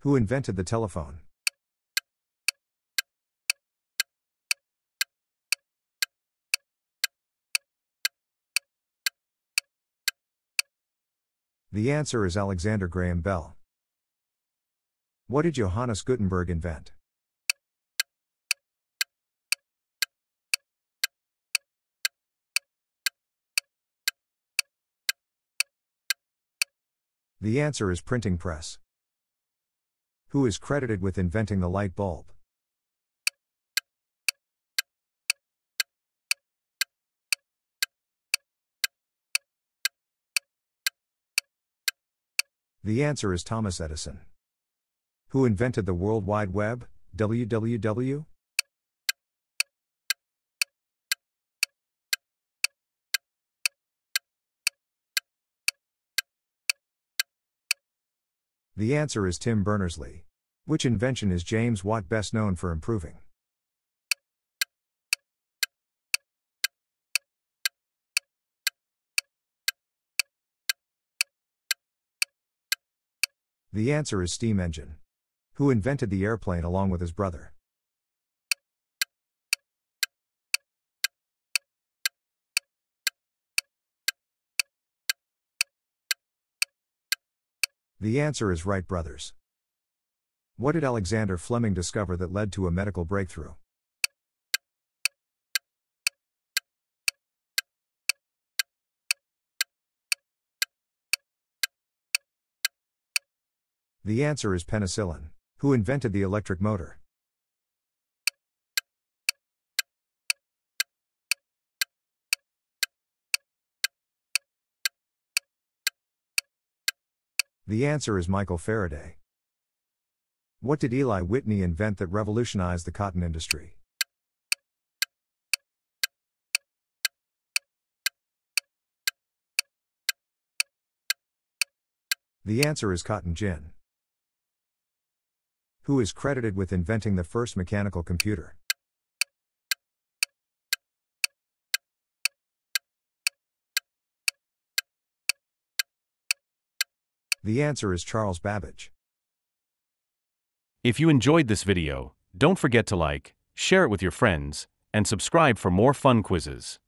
Who invented the telephone? The answer is Alexander Graham Bell. What did Johannes Gutenberg invent? The answer is printing press. Who is credited with inventing the light bulb? The answer is Thomas Edison. Who invented the World Wide Web? www? The answer is Tim Berners Lee. Which invention is James Watt best known for improving? The answer is steam engine. Who invented the airplane along with his brother? The answer is Wright brothers. What did Alexander Fleming discover that led to a medical breakthrough? The answer is penicillin. Who invented the electric motor? The answer is Michael Faraday. What did Eli Whitney invent that revolutionized the cotton industry? The answer is cotton gin. Who is credited with inventing the first mechanical computer? The answer is Charles Babbage. If you enjoyed this video, don't forget to like, share it with your friends, and subscribe for more fun quizzes.